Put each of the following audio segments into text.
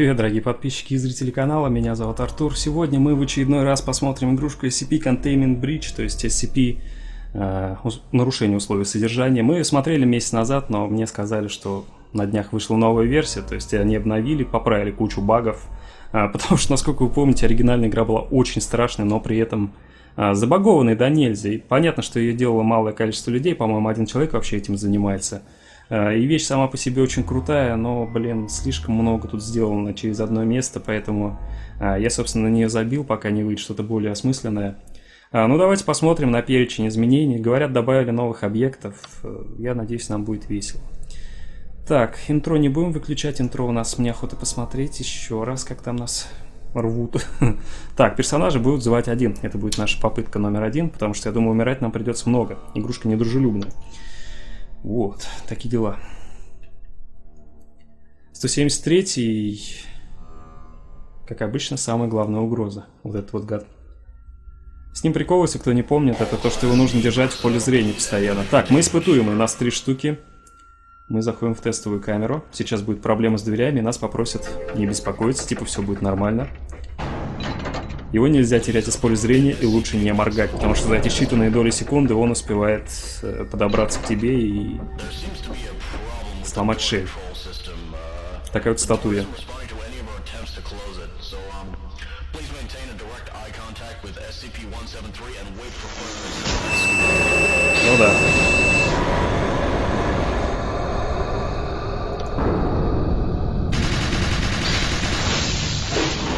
Привет, дорогие подписчики и зрители канала, меня зовут Артур. Сегодня мы в очередной раз посмотрим игрушку SCP Containment Breach, то есть SCP э, нарушение условий содержания. Мы смотрели месяц назад, но мне сказали, что на днях вышла новая версия, то есть они обновили, поправили кучу багов, э, потому что, насколько вы помните, оригинальная игра была очень страшной, но при этом э, забагованной до нельзя. И понятно, что ее делало малое количество людей, по-моему, один человек вообще этим занимается – и вещь сама по себе очень крутая, но, блин, слишком много тут сделано через одно место, поэтому э, я, собственно, нее забил, пока не выйдет что-то более осмысленное. Э, ну, давайте посмотрим на перечень изменений. Говорят, добавили новых объектов. Я надеюсь, нам будет весело. Так, интро не будем выключать. Интро у нас, мне охота посмотреть еще раз, как там нас рвут. так, персонажи будут звать один. Это будет наша попытка номер один, потому что, я думаю, умирать нам придется много. Игрушка недружелюбная. Вот, такие дела. 173 как обычно, самая главная угроза. Вот этот вот гад. С ним прикол, если кто не помнит, это то, что его нужно держать в поле зрения постоянно. Так, мы испытуемые, нас три штуки. Мы заходим в тестовую камеру. Сейчас будет проблема с дверями, нас попросят не беспокоиться, типа все будет нормально. Его нельзя терять из поля зрения и лучше не моргать, потому что за эти считанные доли секунды он успевает э, подобраться к тебе и сломать шею. Такая вот статуя. Ну да.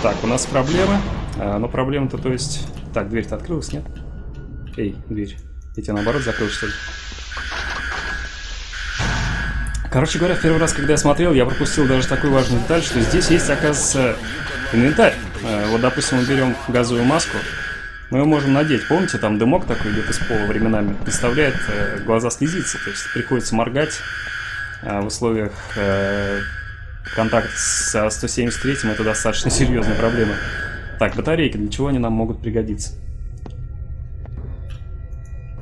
Так, у нас проблема. А, но проблема-то, то есть... Так, дверь-то открылась, нет? Эй, дверь. Я тебя наоборот закрыл, что ли? Короче говоря, в первый раз, когда я смотрел, я пропустил даже такую важную деталь, что здесь есть, оказывается, инвентарь. А, вот, допустим, мы берем газовую маску, мы ее можем надеть. Помните, там дымок такой идет из пола временами, представляет э, глаза слезиться, то есть приходится моргать э, в условиях э, контакта с 173 это достаточно серьезная проблема. Так, батарейки, для чего они нам могут пригодиться?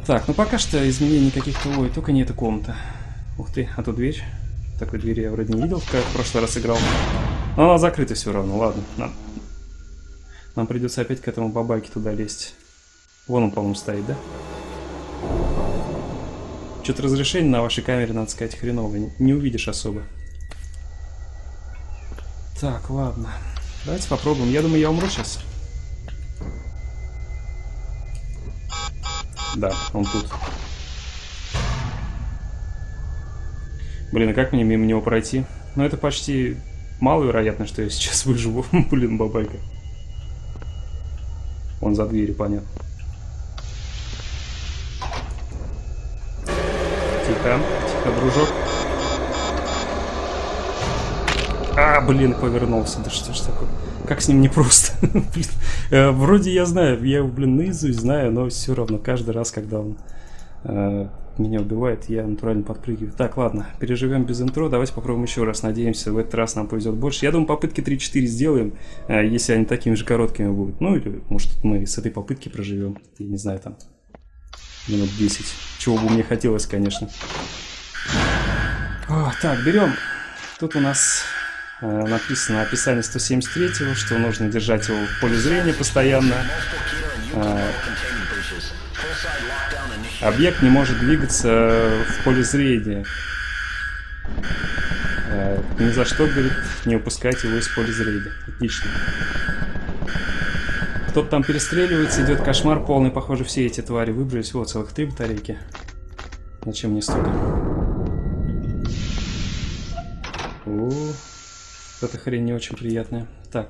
Так, ну пока что изменений каких-то... Ой, только не эта комната. Ух ты, а тут дверь. Такой двери я вроде не видел, как в прошлый раз играл. Но она закрыта все равно, ладно. Нам, нам придется опять к этому бабайке туда лезть. Вон он, по-моему, стоит, да? Что-то разрешение на вашей камере, надо сказать, хреновое. Не увидишь особо. Так, ладно. Давайте попробуем. Я думаю, я умру сейчас. Да, он тут. Блин, а как мне мимо него пройти? Ну, это почти маловероятно, что я сейчас выживу. Блин, бабайка. Он за дверью, понятно. Тихо, тихо, дружок. А, блин, повернулся. Да что ж такое? Как с ним непросто? блин. Э, вроде я знаю, я его, блин, наизусть знаю, но все равно каждый раз, когда он э, меня убивает, я натурально подпрыгиваю. Так, ладно, переживем без интро. Давайте попробуем еще раз. Надеемся, в этот раз нам повезет больше. Я думаю, попытки 3-4 сделаем, э, если они такими же короткими будут. Ну, или, может, мы с этой попытки проживем. Я не знаю, там, минут 10. Чего бы мне хотелось, конечно. О, так, берем. Тут у нас написано описание 173, что нужно держать его в поле зрения постоянно. Э, объект не может двигаться в поле зрения. Э, ни за что, говорит, не упускать его из поля зрения. Отлично. Кто-то там перестреливается, идет кошмар полный. Похоже, все эти твари выбрались. Вот, целых три батарейки. Зачем мне столько? Эта хрень не очень приятная. Так.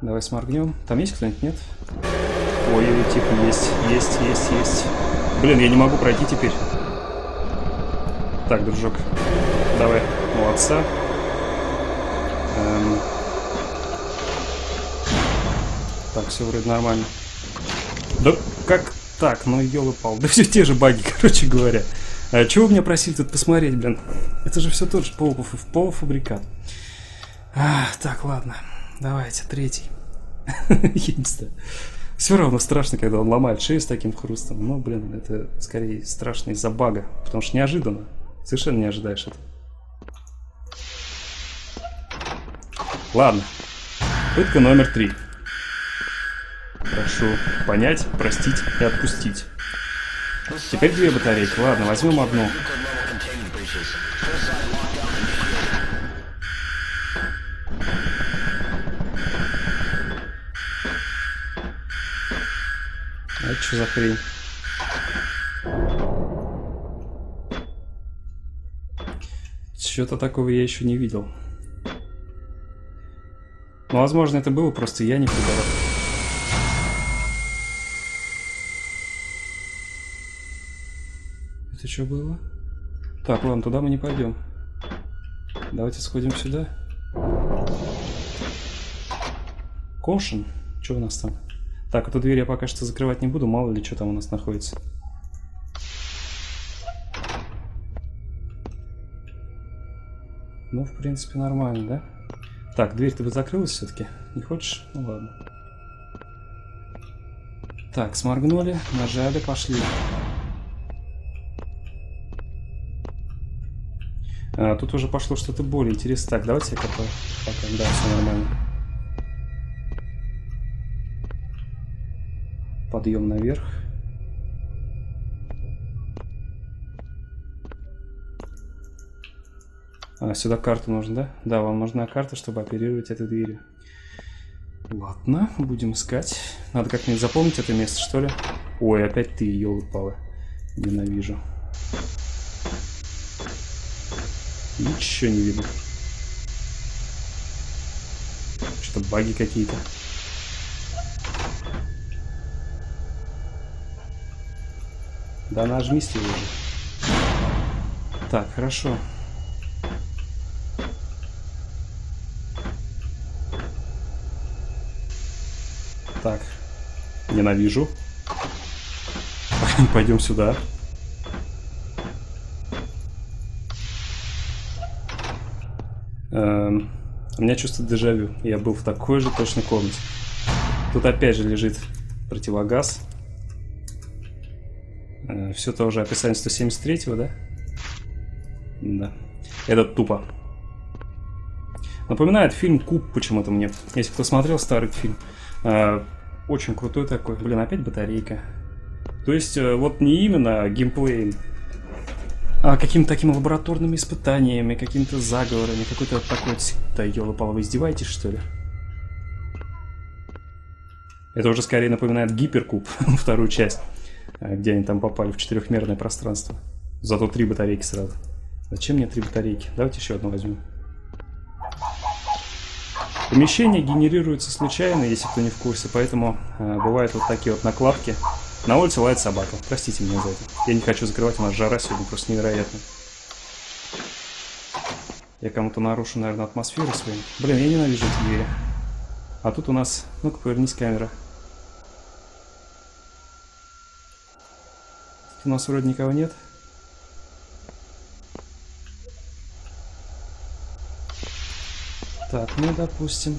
Давай сморгнем. Там есть кто-нибудь? Нет? Ой, ой, тихо, есть, есть, есть, есть. Блин, я не могу пройти теперь. Так, дружок. Давай. Молодца. Эм... Так, все вроде нормально. Да как так? Ну, елы-пал. Да все те же баги, короче говоря. А чего меня просили тут посмотреть, блин? Это же все тот же полуф полуфабрикат. А, так, ладно. Давайте, третий. Знаю. Все равно страшно, когда он ломает шею с таким хрустом. Но, блин, это скорее страшно из-за бага. Потому что неожиданно. Совершенно не ожидаешь это. Ладно. Пытка номер три. Прошу понять, простить и отпустить. Теперь две батарейки. Ладно, возьмем одну. А это что за хрень? Что-то такого я еще не видел. Ну, возможно, это было, просто я не придал. Что было? Так, ладно, туда мы не пойдем. Давайте сходим сюда. Кошен? Что у нас там? Так, эту дверь я пока что закрывать не буду, мало ли что там у нас находится. Ну, в принципе, нормально, да? Так, дверь-то бы закрылась все-таки. Не хочешь? Ну ладно. Так, сморгнули, нажали, пошли. А, тут уже пошло что-то более интересное. Так, давайте я копаю. Пока, да, все нормально. Подъем наверх. А, сюда карту нужно, да? Да, вам нужна карта, чтобы оперировать этой дверью. Ладно, будем искать. Надо как-нибудь запомнить это место, что ли? Ой, опять ты, елы-палы. Ненавижу. Ничего не видно. Что-то баги какие-то. Да нажмись ты уже. Так, хорошо. Так. Ненавижу. Пойдем сюда. Эм, у меня чувство дежавю. Я был в такой же точно комнате. Тут опять же лежит противогаз. Э, все то же описание 173-го, да? Да. Это тупо. Напоминает фильм Куб почему-то мне. Если кто смотрел старый фильм. Э, очень крутой такой. Блин, опять батарейка. То есть, э, вот не именно геймплеем, а какими-то такими лабораторными испытаниями, какими-то заговорами, какой-то такой... Да ёлы-палы, вы издеваетесь, что ли? Это уже скорее напоминает гиперкуб, вторую часть, э, где они там попали в четырехмерное пространство. Зато три батарейки сразу. Зачем мне три батарейки? Давайте еще одну возьмем. Помещение генерируется случайно, если кто не в курсе, поэтому э, бывают вот такие вот накладки. На улице лает собака. Простите меня за это. Я не хочу закрывать, у нас жара сегодня просто невероятно. Я кому-то нарушу, наверное, атмосферу свою. Блин, я ненавижу эти двери. А тут у нас... Ну-ка, повернись камера. Тут у нас вроде никого нет. Так, ну допустим.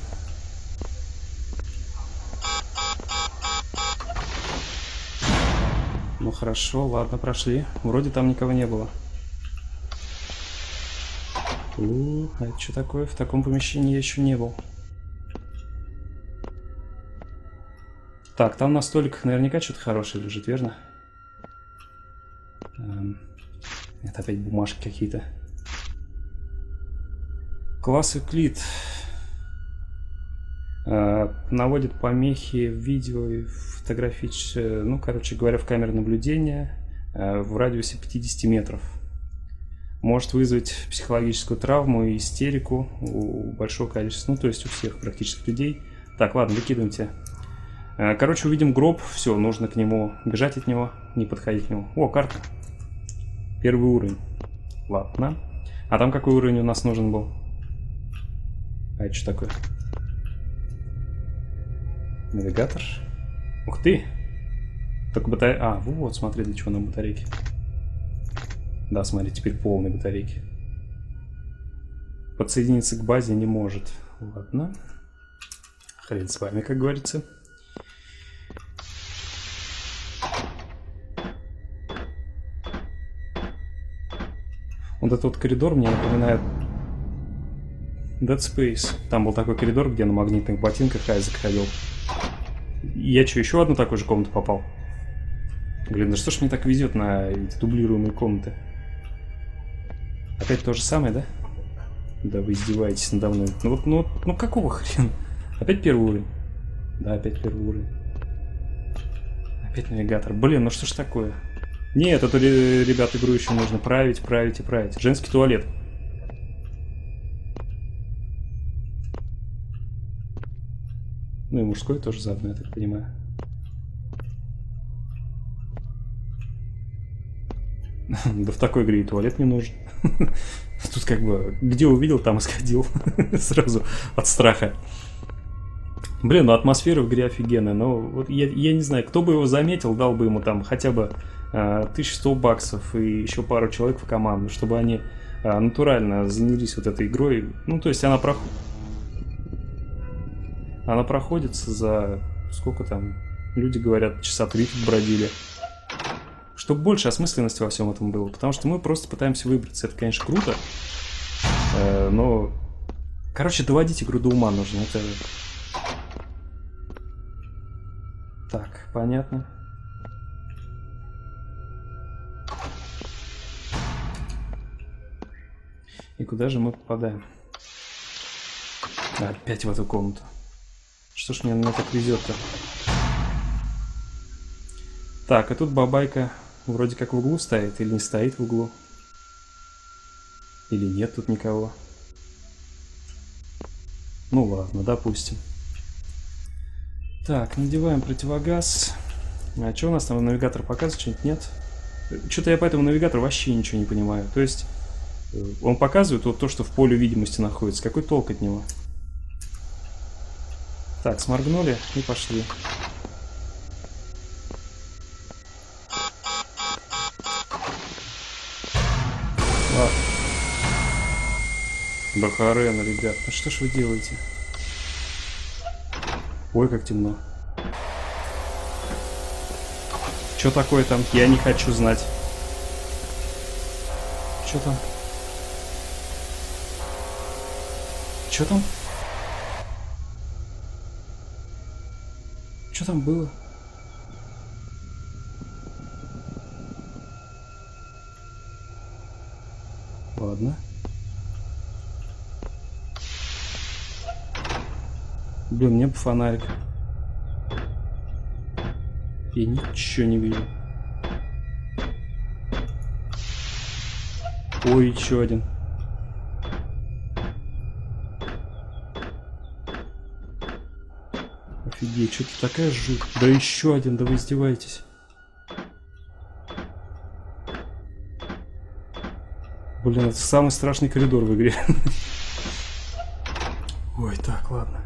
Хорошо, ладно, прошли. Вроде там никого не было. У, а это что такое? В таком помещении я еще не был. Так, там на столиках наверняка что-то хорошее лежит, верно? Эм, это опять бумажки какие-то. Класс Euclid э, наводит помехи в видео и фотографическое, ну, короче говоря, в камеры наблюдения э, в радиусе 50 метров. Может вызвать психологическую травму и истерику у большого количества, ну, то есть у всех практически людей. Так, ладно, выкидывайте. Э, короче, увидим гроб, все, нужно к нему бежать от него, не подходить к нему. О, карта. Первый уровень. Ладно. А там какой уровень у нас нужен был? А это что такое? Навигатор. Ух ты! Так батарея... А, вот, смотри, для чего нам батарейки. Да, смотри, теперь полные батарейки. Подсоединиться к базе не может. Ладно. Хрен с вами, как говорится. Вот этот вот коридор мне напоминает Dead Space. Там был такой коридор, где на магнитных ботинках Айзек ходил. Я что, еще одну такую же комнату попал? Блин, да что ж мне так везет на эти дублируемые комнаты? Опять то же самое, да? Да вы издеваетесь надо мной. Ну вот, ну, ну какого хрена? Опять первый уровень? Да, опять первый уровень. Опять навигатор. Блин, ну что ж такое? Нет, эту, ребят, игру еще нужно править, править и править. Женский туалет. Ну и мужской тоже заодно, я так понимаю. Да в такой игре и туалет не нужен. Тут как бы, где увидел, там и сходил. Сразу от страха. Блин, ну атмосфера в игре офигенная. Но вот я, я не знаю, кто бы его заметил, дал бы ему там хотя бы э, 1100 баксов и еще пару человек в команду, чтобы они э, натурально занялись вот этой игрой. Ну, то есть она проходит... Она проходится за... Сколько там? Люди говорят, часа три тут бродили чтобы больше осмысленности во всем этом было. Потому что мы просто пытаемся выбраться. Это, конечно, круто. Э, но... Короче, доводить игру до ума нужно. Это... Так, понятно. И куда же мы попадаем? опять в эту комнату. Что ж мне на так везет-то? Так, а тут бабайка Вроде как в углу стоит или не стоит в углу. Или нет тут никого. Ну ладно, допустим. Так, надеваем противогаз. А что у нас там навигатор показывает? Что-нибудь нет? Что-то я по этому навигатору вообще ничего не понимаю. То есть э, он показывает вот то, что в поле видимости находится. Какой толк от него? Так, сморгнули и пошли. Бахарена, ребят. Ну что ж вы делаете? Ой, как темно. Что такое там? Я не хочу знать. Что там? Что там? Что там было? Ладно. Блин, мне бы фонарик. Я ничего не вижу. Ой, еще один. Офигеть, что-то такая жуть. Да еще один, да вы издеваетесь. Блин, это самый страшный коридор в игре. Ой, так, ладно.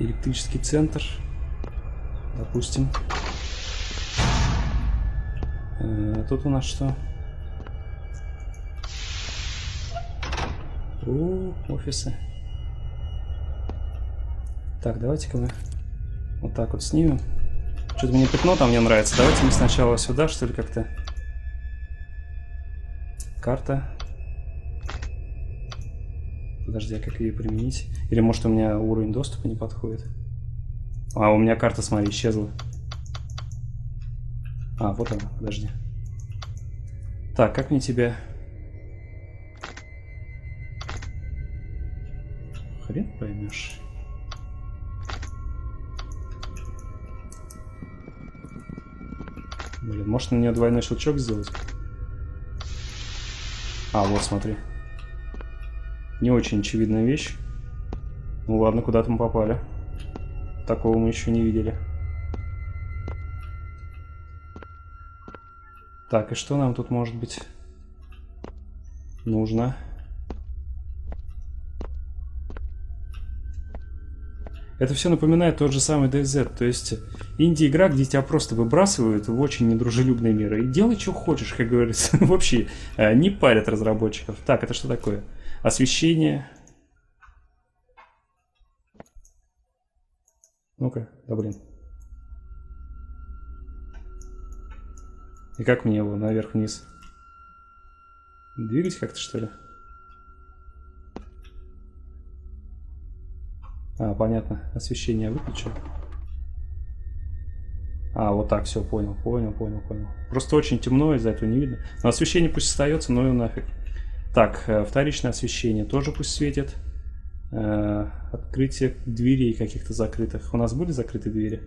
электрический центр, допустим. Э, тут у нас что? О, офисы. Так, давайте-ка мы вот так вот снимем. Что-то мне пятно там не нравится. Давайте мы сначала сюда, что ли, как-то. Карта. Подожди, а как ее применить? Или может у меня уровень доступа не подходит? А, у меня карта, смотри, исчезла. А, вот она, подожди. Так, как мне тебя... Хрен поймешь. Блин, может на нее двойной щелчок сделать? А, вот, смотри. Не очень очевидная вещь. Ну ладно, куда-то мы попали. Такого мы еще не видели. Так, и что нам тут может быть нужно? Это все напоминает тот же самый DZ, то есть инди-игра, где тебя просто выбрасывают в очень недружелюбные миры. И делай, что хочешь, как говорится. Вообще э, не парят разработчиков. Так, это что такое? Освещение. Ну-ка, да блин. И как мне его наверх-вниз? Двигать как-то, что ли? А, понятно. Освещение выключил. А, вот так, все, понял, понял, понял, понял. Просто очень темно, из-за этого не видно. Но освещение пусть остается, но и нафиг. Так, э, вторичное освещение тоже пусть светит. Э, открытие дверей каких-то закрытых. У нас были закрытые двери?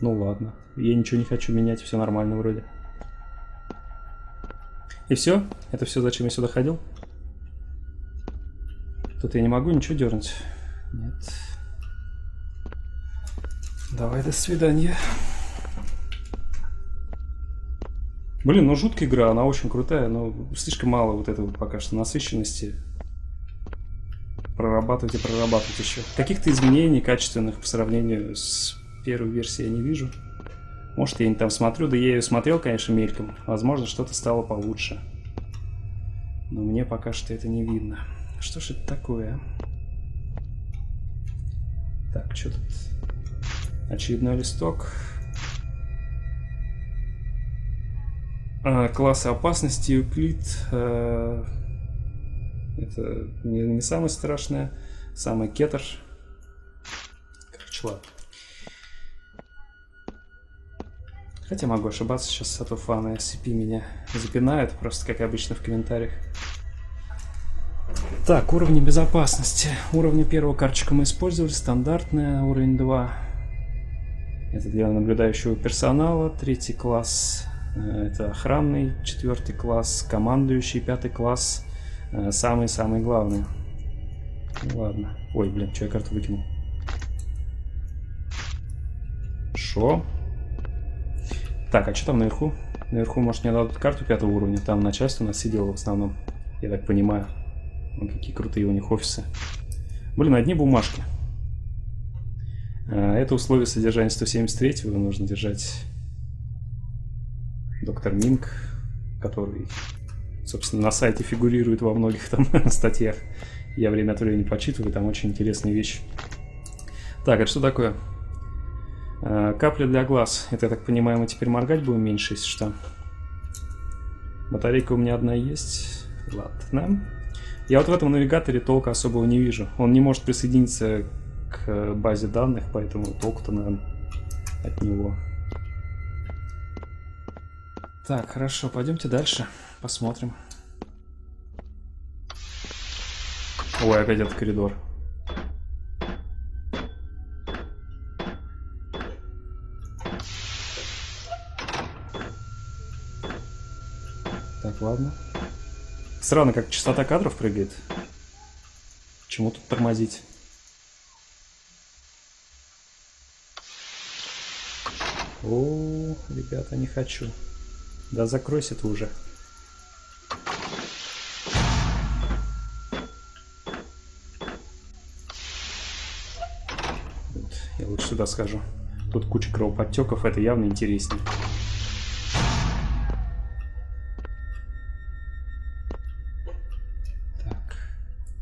Ну ладно. Я ничего не хочу менять, все нормально вроде. И все? Это все, зачем я сюда ходил? Тут я не могу ничего дернуть. Нет. Давай, до свидания. Блин, ну жуткая игра, она очень крутая, но слишком мало вот этого пока что насыщенности. Прорабатывать и прорабатывать еще. Каких-то изменений качественных по сравнению с первой версией я не вижу. Может, я не там смотрю, да я ее смотрел, конечно, мельком. Возможно, что-то стало получше. Но мне пока что это не видно. Что ж это такое? Так, что тут? Очередной листок. А, классы опасности Euclid. А, это не, не самое страшное. Самый кетер. Короче, ладно. Хотя могу ошибаться, сейчас Сатуфан и SCP меня запинают, просто как обычно в комментариях. Так, уровни безопасности. Уровни первого карточка мы использовали, стандартная, уровень 2. Это для наблюдающего персонала. Третий класс э, это охранный, четвертый класс, командующий, пятый класс, э, самый-самый главный. Ладно. Ой, блин, что я карту выкинул? Шо? Так, а что там наверху? Наверху, может, мне дадут карту пятого уровня. Там начальство у нас сидело в основном. Я так понимаю. Вон какие крутые у них офисы. Блин, одни бумажки. А, это условие содержания 173 нужно держать доктор Минг, который, собственно, на сайте фигурирует во многих там статьях. Я время от времени почитываю, там очень интересные вещи. Так, это что такое? А, капля для глаз. Это, я так понимаю, мы теперь моргать будем меньше, если что. Батарейка у меня одна есть. Ладно. Я вот в этом навигаторе толка особого не вижу. Он не может присоединиться к базе данных, поэтому толку-то, наверное, от него. Так, хорошо, пойдемте дальше. Посмотрим. Ой, опять этот коридор. Так, ладно. Странно, как частота кадров прыгает. Чему тут тормозить? О, ребята, не хочу. Да закройся ты уже. Вот, я лучше сюда скажу. Тут куча кровоподтеков, это явно интереснее.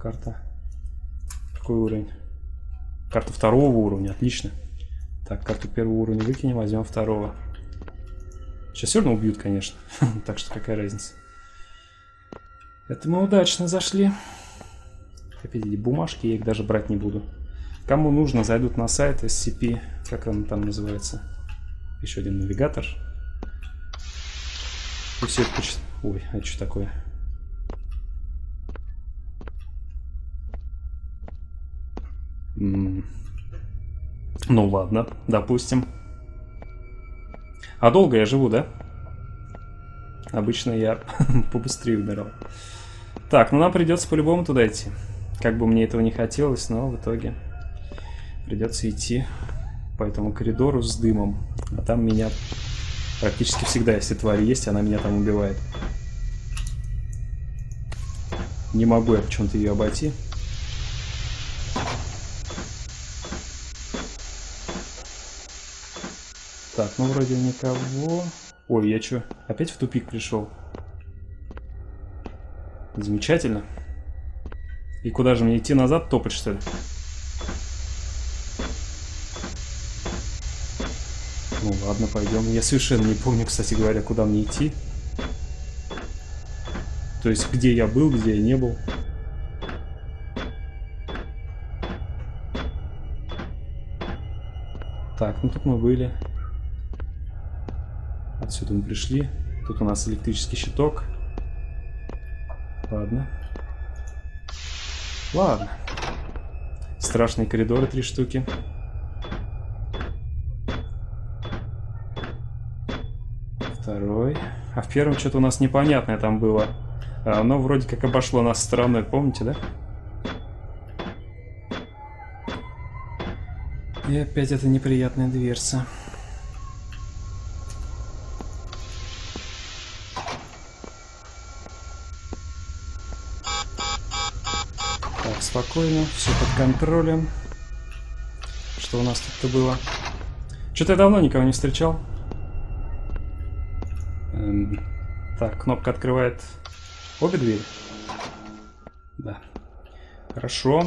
Карта. Какой уровень? Карта второго уровня, отлично. Так, карту первого уровня выкинем, возьмем второго. Сейчас все равно убьют, конечно. так что какая разница. Это мы удачно зашли. Опять эти бумажки, я их даже брать не буду. Кому нужно, зайдут на сайт SCP, как он там называется. Еще один навигатор. И все это. Ой, а что такое? Ну ладно, допустим. А долго я живу, да? Обычно я побыстрее умирал. Так, ну нам придется по-любому туда идти. Как бы мне этого не хотелось, но в итоге придется идти по этому коридору с дымом. А там меня практически всегда, если тварь есть, она меня там убивает. Не могу я почему-то ее обойти. Так, ну вроде никого. Ой, я что, опять в тупик пришел? Замечательно. И куда же мне идти назад топать, что ли? Ну ладно, пойдем. Я совершенно не помню, кстати говоря, куда мне идти. То есть, где я был, где я не был. Так, ну тут мы были. Отсюда мы пришли. Тут у нас электрический щиток. Ладно. Ладно. Страшные коридоры, три штуки. Второй. А в первом что-то у нас непонятное там было. А оно вроде как обошло нас стороной, помните, да? И опять эта неприятная дверца. Спокойно, все под контролем. Что у нас тут-то было? Что-то я давно никого не встречал. Эм, так, кнопка открывает обе двери. Да. Хорошо.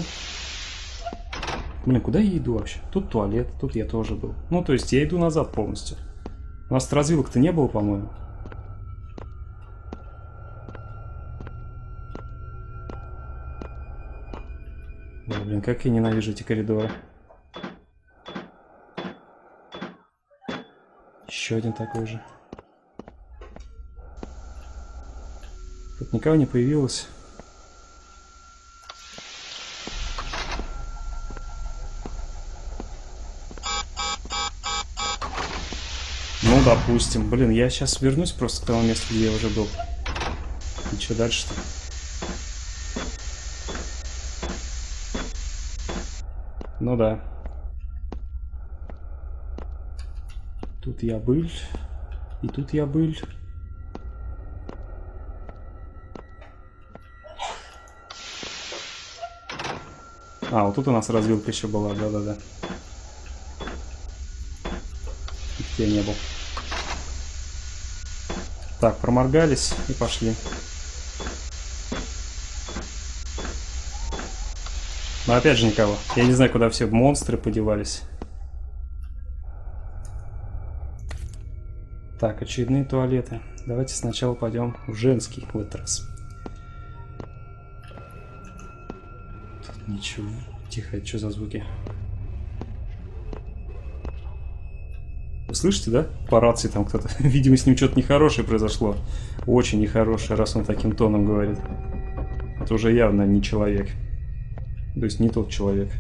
Блин, куда я иду вообще? Тут туалет, тут я тоже был. Ну, то есть я иду назад полностью. У нас развилок-то не было, по-моему. Как я ненавижу эти коридоры. Еще один такой же. Тут никого не появилось. Ну, допустим. Блин, я сейчас вернусь просто к тому месту, где я уже был. И что дальше-то? Ну да. Тут я был. И тут я был. А, вот тут у нас развилка еще была, да-да-да. Я не был. Так, проморгались и пошли. Но опять же никого. Я не знаю, куда все монстры подевались. Так, очередные туалеты. Давайте сначала пойдем в женский в этот раз. Тут ничего. Тихо, это что за звуки? Вы слышите, да? По рации там кто-то. Видимо, с ним что-то нехорошее произошло. Очень нехорошее, раз он таким тоном говорит. Это уже явно не человек. То есть не тот человек.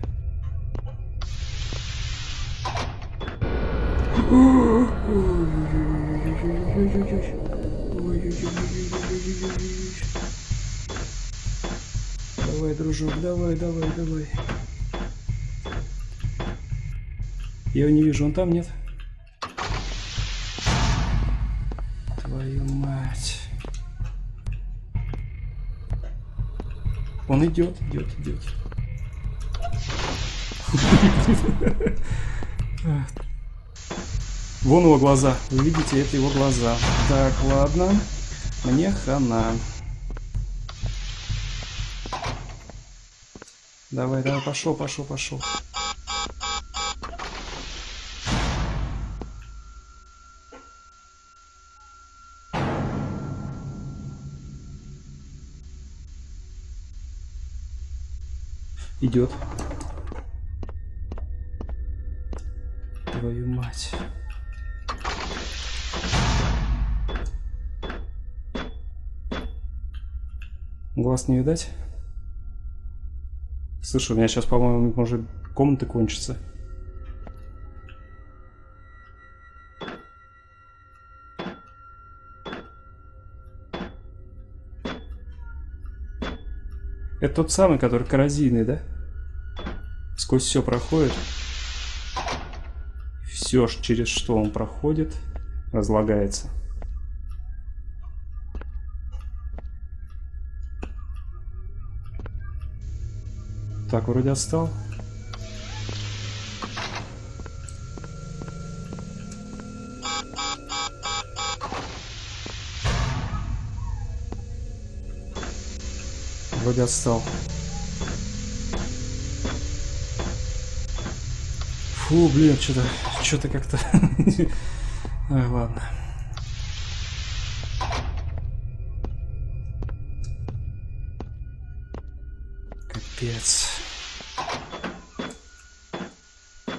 Давай, дружок, давай, давай, давай. Я его не вижу, он там нет? Твою мать. Он идет, идет, идет. Вон его глаза. Вы видите, это его глаза. Так, ладно. Мне хана. Давай, давай, пошел, пошел, пошел. Идет. Глаз не видать? Слушай, у меня сейчас, по-моему, может комната кончится. Это тот самый, который коррозийный, да? Сквозь все проходит. Все, через что он проходит, разлагается. Так, вроде отстал. Вроде отстал. Фу, блин, что-то, что-то как-то... Ай, ладно.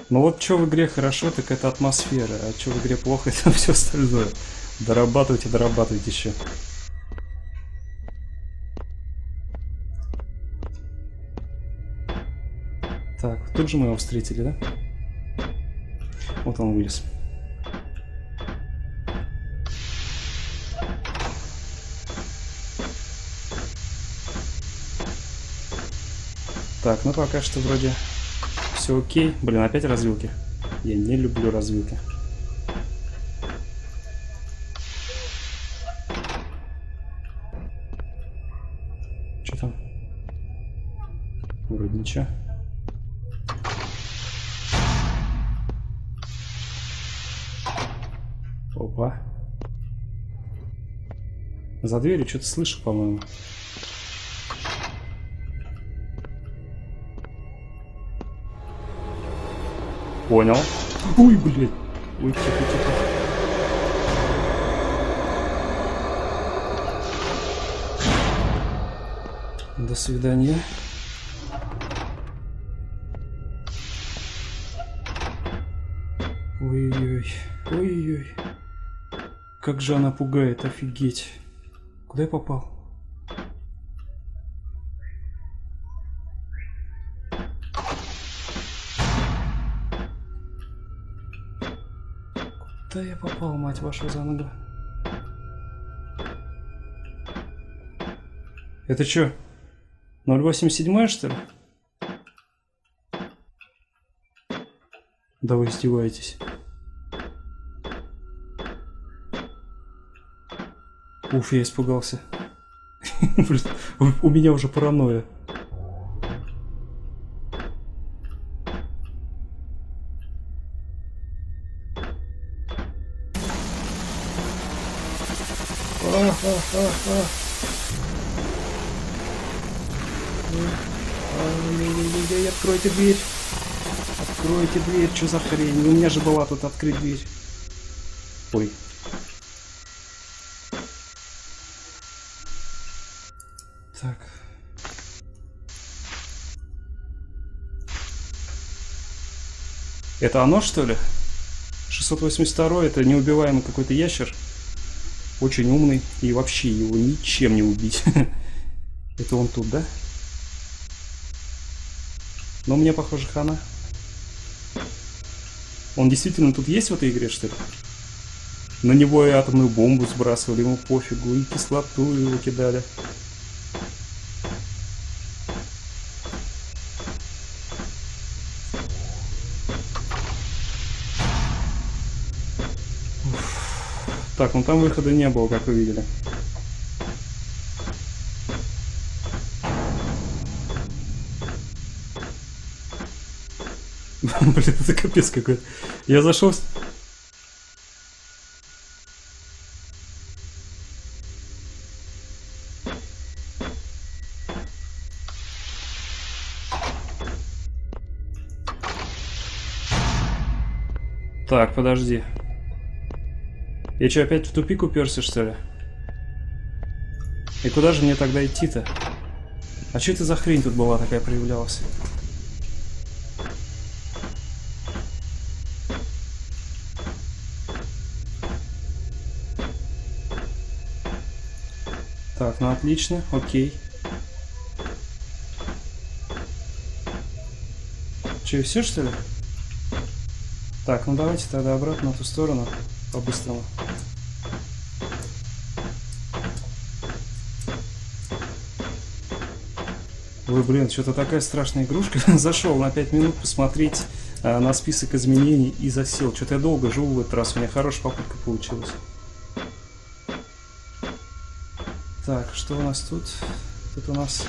Ну вот что в игре хорошо, так это атмосфера, а что в игре плохо, это все остальное. Дорабатывайте, дорабатывайте еще. Так, тут же мы его встретили, да? Вот он вылез. Так, ну пока что вроде все окей. Блин, опять развилки. Я не люблю развилки. Что там? Вроде ничего. Опа. За дверью что-то слышу, по-моему. Понял. Ой, блядь. Ой, тихо, тихо. До свидания. Ой-ой-ой. Ой-ой. Как же она пугает, офигеть. Куда я попал? Куда я попал, мать вашу за ногу? Это что? 087 что ли? Да вы издеваетесь. Уф, я испугался. У меня уже паранойя. Откройте дверь. Откройте дверь, что за хрень? У меня же была тут открыть дверь. Ой. Так. Это оно, что ли? 682 это неубиваемый какой-то ящер. Очень умный. И вообще его ничем не убить. Это он тут, да? Но мне, похоже, хана. Он действительно тут есть в этой игре, что ли? На него и атомную бомбу сбрасывали, ему пофигу, и кислоту его кидали. Так, ну там выхода не было, как вы видели. Блин, это капец какой-то. Я зашел... Так, подожди. Я что, опять в тупик уперся, что ли? И куда же мне тогда идти-то? А что это за хрень тут была такая проявлялась? Так, ну отлично, окей. Че, все что ли? Так, ну давайте тогда обратно на ту сторону, по-быстрому. Ой, блин, что-то такая страшная игрушка. Зашел на 5 минут посмотреть а, на список изменений и засел. Что-то я долго живу в этот раз, у меня хорошая попытка получилась. Так, что у нас тут? Тут у нас,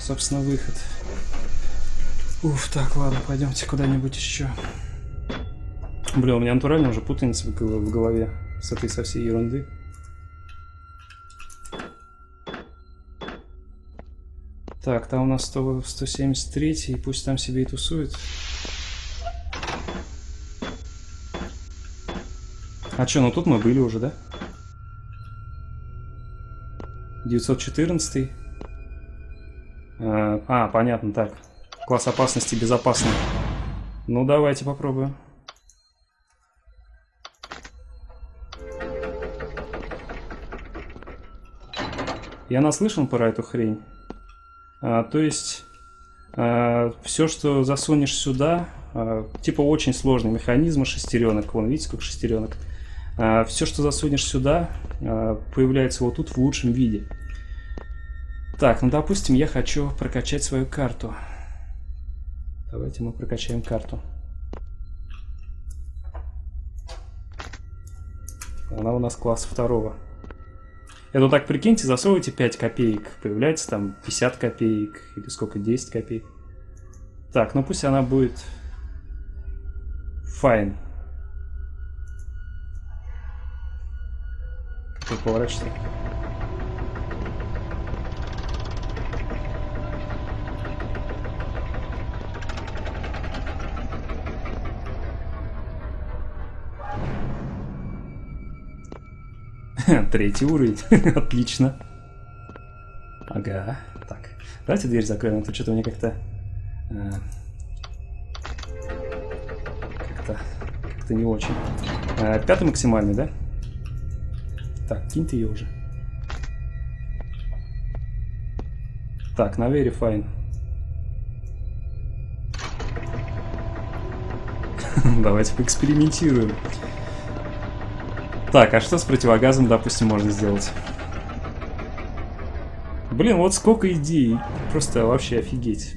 собственно, выход. Уф, так, ладно, пойдемте куда-нибудь еще. Блин, у меня натурально уже путаница в голове с этой со всей ерунды. Так, там у нас 100, 173, пусть там себе и тусует. А что, ну тут мы были уже, да? 914. А, а, понятно, так. Класс опасности безопасный. Ну, давайте попробуем. Я наслышан про эту хрень. А, то есть, а, все, что засунешь сюда, а, типа очень сложный механизм шестеренок. Вон, видите, сколько шестеренок. Все, что засунешь сюда, появляется вот тут в лучшем виде. Так, ну допустим, я хочу прокачать свою карту. Давайте мы прокачаем карту. Она у нас класс второго. Это так прикиньте, засовывайте 5 копеек, появляется там 50 копеек, или сколько, 10 копеек. Так, ну пусть она будет... Fine. Как поворачиваться? Третий уровень. Отлично. Ага. Так. Давайте дверь закроем, а то что-то мне как-то... Э, как-то... Как-то не очень. Э, пятый максимальный, да? Так, кинь ты ее уже. Так, на Verifine. Давайте поэкспериментируем. Так, а что с противогазом, допустим, можно сделать? Блин, вот сколько идей. Просто вообще офигеть.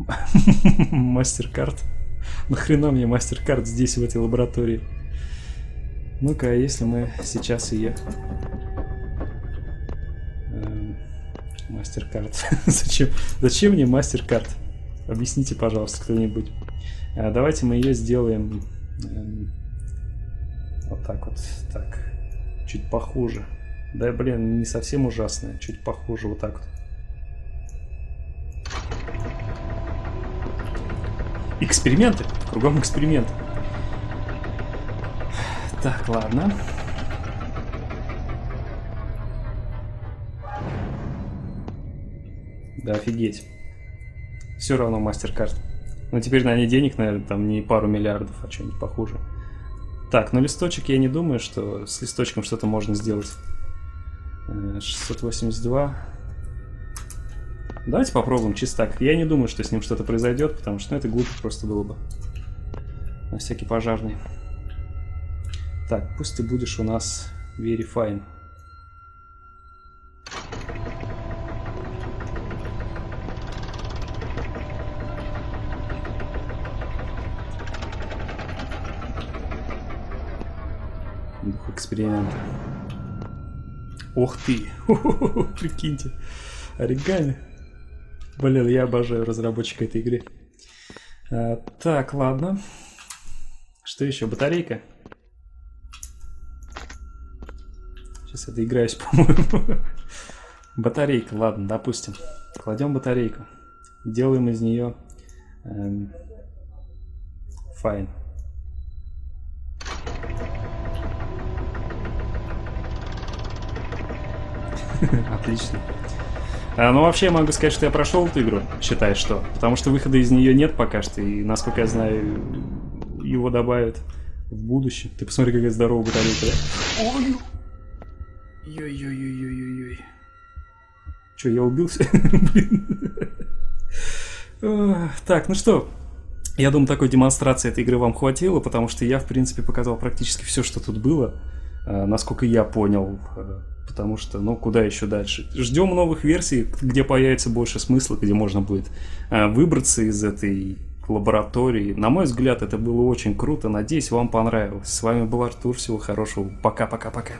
Мастер-карт. Нахрена мне мастер-карт здесь, в этой лаборатории? Ну-ка, а если мы сейчас ее... Эм, мастер-карт. Зачем? Зачем мне мастер-карт? Объясните, пожалуйста, кто-нибудь. А, давайте мы ее сделаем эм, вот так вот, так, чуть похуже. Да, блин, не совсем ужасная, чуть похуже, вот так вот. Эксперименты, кругом эксперимент. Так, ладно. Да, офигеть. Все равно мастер-карт. Ну, теперь на ней денег, наверное, там не пару миллиардов, а что-нибудь похуже. Так, ну листочек я не думаю, что с листочком что-то можно сделать. 682. Э, Давайте попробуем чисто так. Я не думаю, что с ним что-то произойдет, потому что ну, это глупо просто было бы. На всякий пожарный. Так, пусть ты будешь у нас very эксперимента. Ох ты! Прикиньте. Оригами. Блин, я обожаю разработчика этой игры. А, так, ладно. Что еще? Батарейка? Сейчас я доиграюсь, по-моему. Батарейка, ладно, допустим. Кладем батарейку. Делаем из нее... Эм, файн. Отлично. А, ну, вообще, я могу сказать, что я прошел эту игру, считай, что. Потому что выхода из нее нет пока что, и, насколько я знаю, его добавят в будущем. Ты посмотри, какая здоровая батарейка, да? Ой! Ой-ой-ой-ой-ой-ой. Че, я убился? Так, ну что, я думаю, такой демонстрации этой игры вам хватило, потому что я, в принципе, показал практически все, что тут было, а, насколько я понял а, потому что, ну, куда еще дальше? Ждем новых версий, где появится больше смысла, где можно будет э, выбраться из этой лаборатории. На мой взгляд, это было очень круто. Надеюсь, вам понравилось. С вами был Артур. Всего хорошего. Пока-пока-пока.